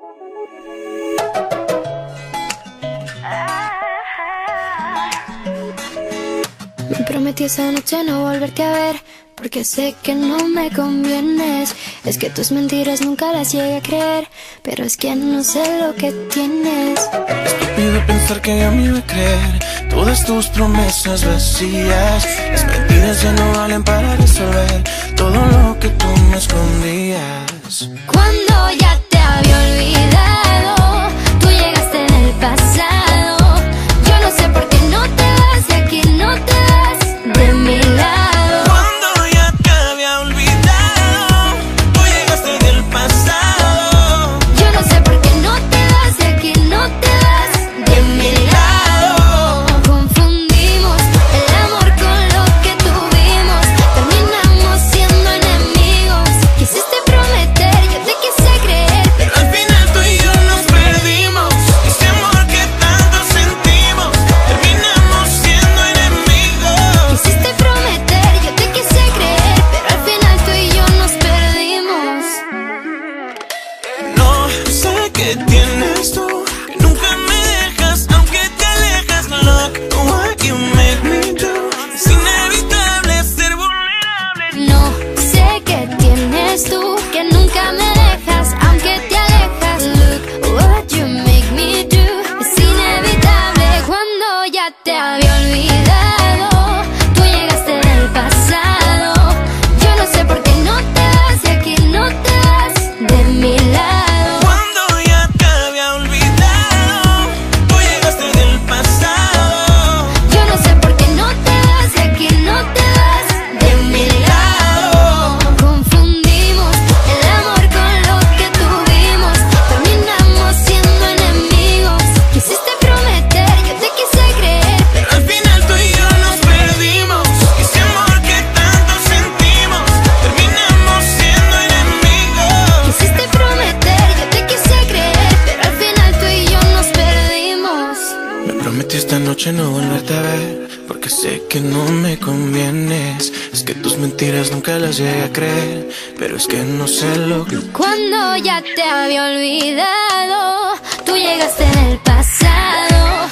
Me prometí esa noche no volverte a ver Porque sé que no me convienes. Es que tus mentiras nunca las llegué a creer Pero es que no sé lo que tienes. Estúpido pensar que ya me iba a creer. Todas tus promesas vacías. Las mentiras ya no valen para resolver Todo lo que tú me escondías. Cuando ya we Sé que tienes todo esta noche no volverte a ver Porque sé que no me convienes. Es que tus mentiras nunca las llegué a creer Pero es que no sé lo que... Cuando ya te había olvidado Tú llegaste en el pasado.